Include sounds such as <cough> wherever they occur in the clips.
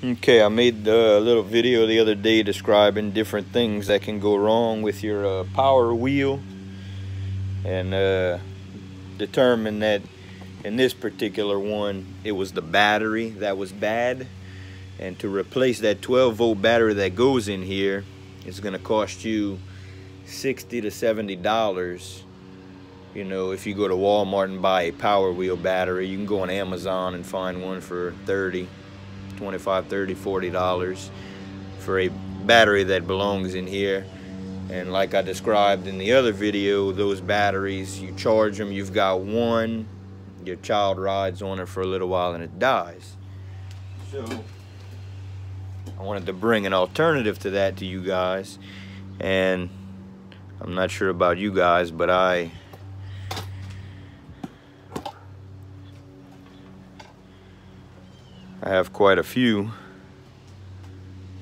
Okay, I made a little video the other day describing different things that can go wrong with your uh, power wheel and uh, determined that in this particular one it was the battery that was bad. And to replace that 12 volt battery that goes in here it's going to cost you 60 to 70 dollars. You know if you go to Walmart and buy a power wheel battery you can go on Amazon and find one for 30 25 30 40 dollars for a battery that belongs in here. And like I described in the other video those batteries you charge them you've got one your child rides on it for a little while and it dies. So I wanted to bring an alternative to that to you guys and I'm not sure about you guys but I I have quite a few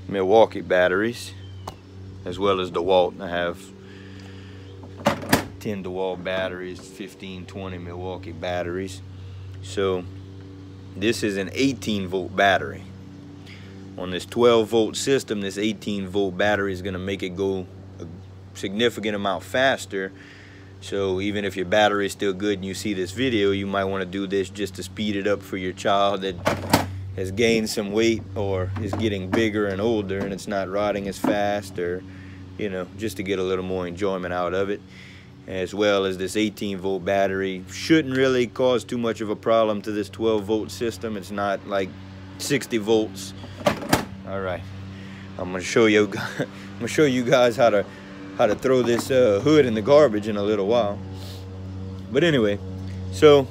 Milwaukee batteries as well as DeWalt. I have 10 DeWalt batteries, 15, 20 Milwaukee batteries. So this is an 18 volt battery. On this 12 volt system, this 18 volt battery is gonna make it go a significant amount faster. So even if your battery is still good and you see this video, you might wanna do this just to speed it up for your child that has gained some weight or is getting bigger and older and it's not rotting as fast or you know just to get a little more enjoyment out of it. As well as this 18 volt battery shouldn't really cause too much of a problem to this 12 volt system. It's not like 60 volts. All right. I'm gonna show you <laughs> I'm gonna show you guys how to how to throw this uh, hood in the garbage in a little while. But anyway so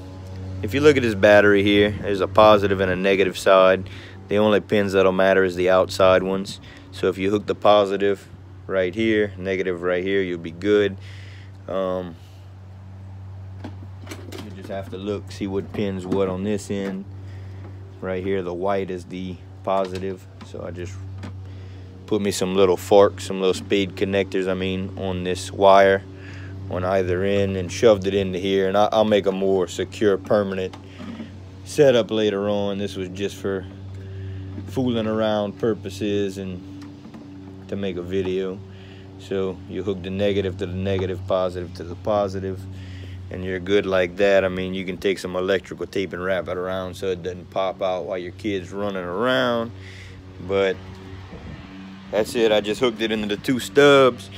if you look at this battery here, there's a positive and a negative side. The only pins that'll matter is the outside ones. So if you hook the positive right here, negative right here, you'll be good. Um, you just have to look, see what pins what on this end. Right here, the white is the positive. So I just put me some little forks, some little speed connectors, I mean, on this wire on either end and shoved it into here. And I'll make a more secure permanent setup later on. This was just for fooling around purposes and to make a video. So you hook the negative to the negative positive to the positive. And you're good like that. I mean you can take some electrical tape and wrap it around so it doesn't pop out while your kids running around. But that's it. I just hooked it into the two stubs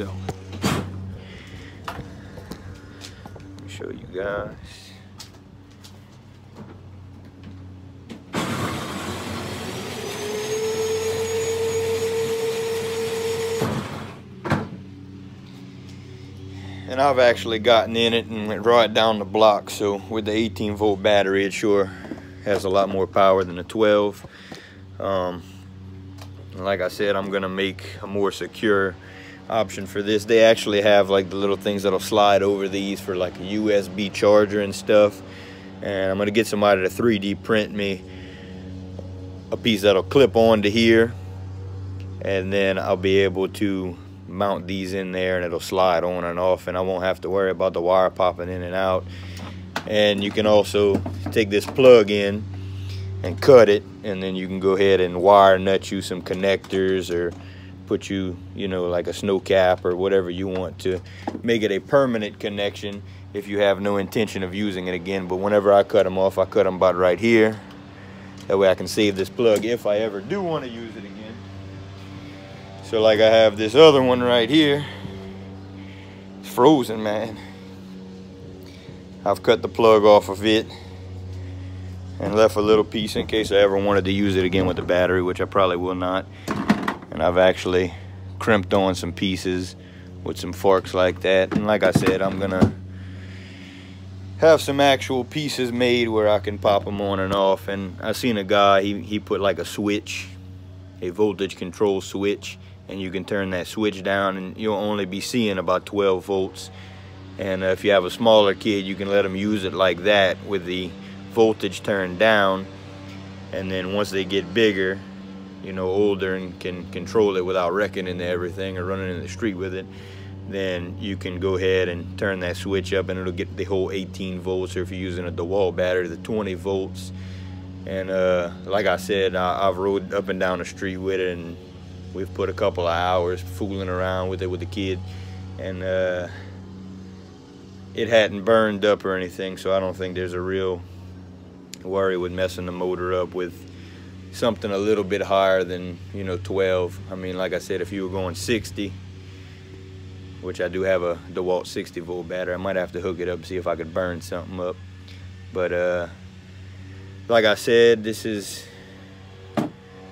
So, show you guys. And I've actually gotten in it and went right down the block. So with the 18 volt battery, it sure has a lot more power than the 12. Um, like I said, I'm gonna make a more secure option for this. They actually have like the little things that'll slide over these for like a USB charger and stuff. And I'm gonna get somebody to 3D print me a piece that'll clip onto here. And then I'll be able to mount these in there and it'll slide on and off and I won't have to worry about the wire popping in and out. And you can also take this plug in and cut it and then you can go ahead and wire nut you some connectors or put you, you know, like a snow cap or whatever you want to make it a permanent connection if you have no intention of using it again. But whenever I cut them off, I cut them about right here. That way I can save this plug if I ever do want to use it again. So like I have this other one right here. It's frozen, man. I've cut the plug off of it and left a little piece in case I ever wanted to use it again with the battery, which I probably will not and I've actually crimped on some pieces with some forks like that. And like I said I'm gonna have some actual pieces made where I can pop them on and off. And I seen a guy he, he put like a switch a voltage control switch and you can turn that switch down and you'll only be seeing about 12 volts. And uh, if you have a smaller kid you can let them use it like that with the voltage turned down. And then once they get bigger you know, older and can control it without wrecking into everything or running in the street with it, then you can go ahead and turn that switch up and it'll get the whole 18 volts. Or if you're using a DeWalt battery the 20 volts. And uh, like I said I, have rode up and down the street with it and we've put a couple of hours fooling around with it with the kid. And uh, it hadn't burned up or anything so I don't think there's a real worry with messing the motor up with something a little bit higher than you know 12 I mean like I said if you were going 60 which I do have a DeWalt 60 volt battery. I might have to hook it up see if I could burn something up. But uh, like I said, this is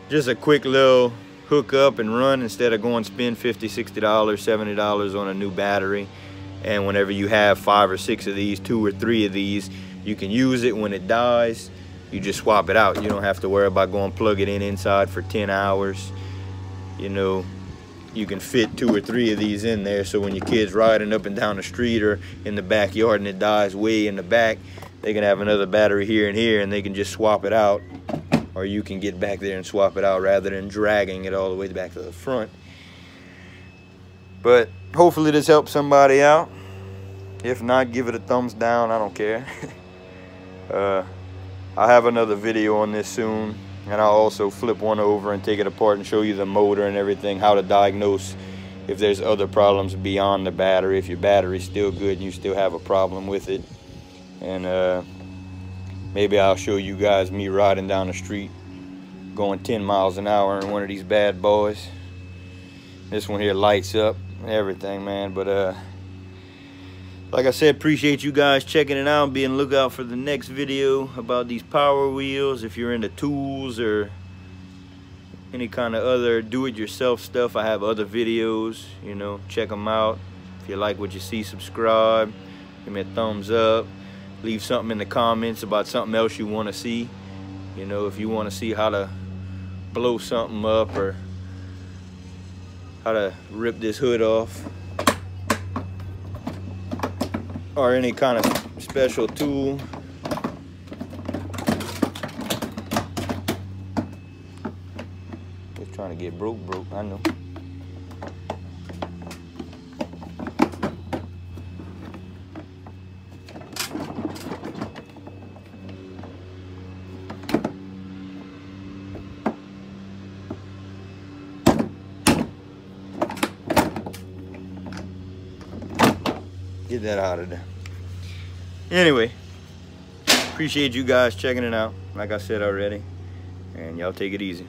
just a quick little hook up and run instead of going spend 50 60 dollars 70 dollars on a new battery and whenever you have five or six of these two or three of these you can use it when it dies you just swap it out. You don't have to worry about going plug it in inside for 10 hours. You know you can fit two or three of these in there so when your kid's riding up and down the street or in the backyard and it dies way in the back they can have another battery here and here and they can just swap it out. Or you can get back there and swap it out rather than dragging it all the way back to the front. But hopefully this helps somebody out. If not give it a thumbs down. I don't care. <laughs> Uh, I'll have another video on this soon and I'll also flip one over and take it apart and show you the motor and everything how to diagnose if there's other problems beyond the battery if your battery's still good and you still have a problem with it. And uh, maybe I'll show you guys me riding down the street going 10 miles an hour in one of these bad boys. This one here lights up everything man but uh like I said, appreciate you guys checking it out. Be on lookout for the next video about these power wheels. If you're into tools or any kind of other do-it-yourself stuff, I have other videos. You know, check them out. If you like what you see, subscribe. Give me a thumbs up. Leave something in the comments about something else you want to see. You know, if you want to see how to blow something up or how to rip this hood off or any kind of special tool. Just trying to get broke, broke, I know. Get that out of there. Anyway, appreciate you guys checking it out, like I said already. And y'all take it easy.